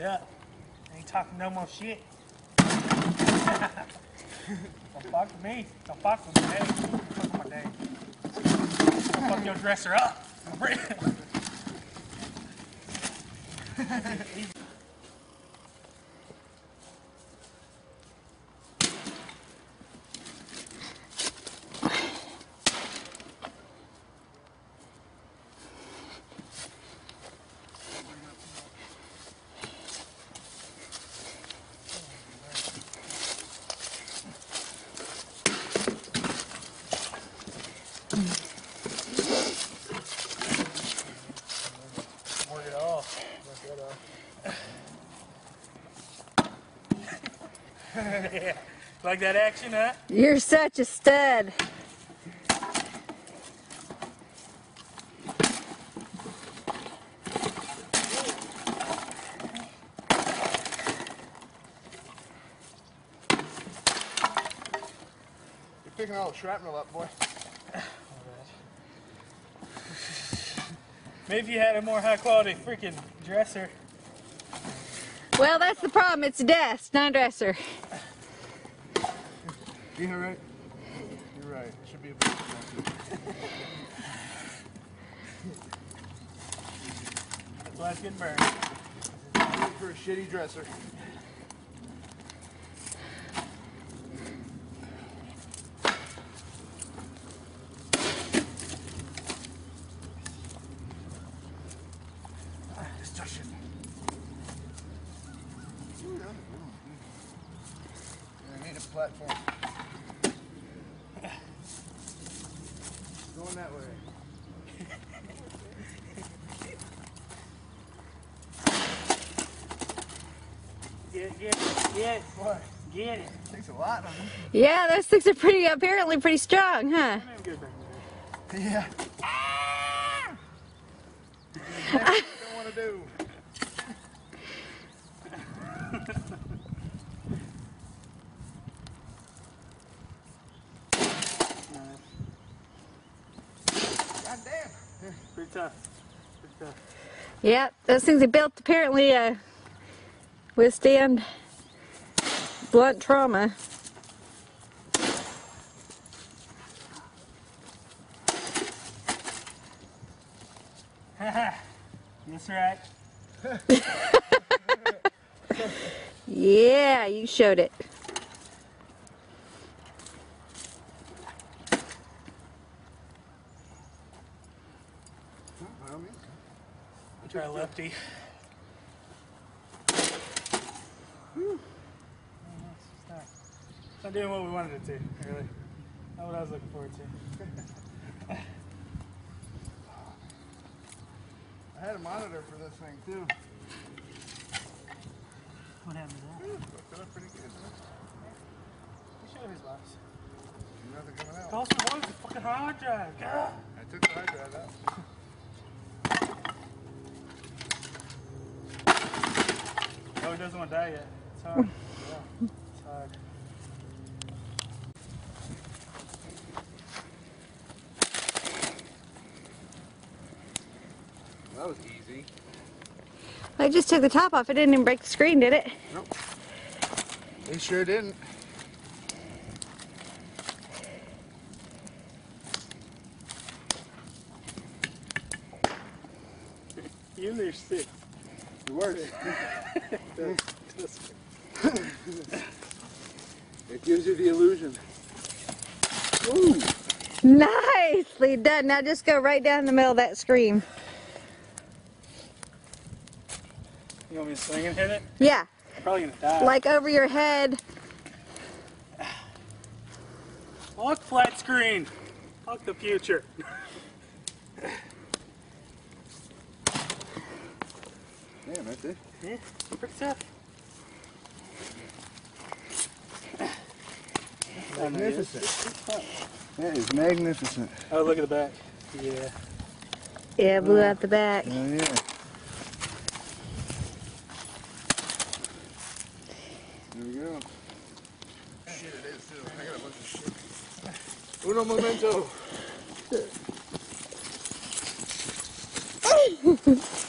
it up. Ain't talking no more shit. Don't fuck with me. Don't fuck with me. Hey, don't fuck my day. Don't fuck your dresser up. Work it off. Work it off. like that action, huh? You're such a stud. You're picking all the shrapnel up, boy. Maybe if you had a more high quality freaking dresser. Well, that's the problem. It's a desk, not a dresser. You alright? You're right. It should be a bit That's why it's getting burned. for a shitty dresser. Just. I need a platform. Going that way. Get it, get it, get it. What? Get it. Takes a lot of them. Yeah, those sticks are pretty, apparently pretty strong, huh? Come here, get back there. Yeah. Next thing you don't want to do. God. Pretty tough. Pretty tough. Yep, those things are built apparently uh, withstand blunt trauma. That's right. Yeah, you showed it. By all. Try lefty. It's not, it's not doing what we wanted it to, really. Not what I was looking forward to. I had a monitor for this thing too. What happened to that? Hooked it up pretty good. He showed his box. Nothing coming out. Also, what is the fucking hard drive? God. I took the hard drive out. Oh, he doesn't want to die yet. It's hard. yeah, it's hard. That was easy. I just took the top off. It didn't even break the screen, did it? Nope. It sure didn't. You and your stick. It works. it gives you the illusion. Ooh. Nicely done. Now just go right down the middle of that screen. You want me to swing and hit it? Yeah, I'm probably gonna die. like over your head. Fuck flat screen. Fuck the future. Damn, that's it. Yeah, pretty tough. Magnificent. That is magnificent. Oh, look at the back. Yeah. Yeah, blew out the back. Oh, yeah. There we go. Shit, it is too. I got a bunch of shit. Uno momento.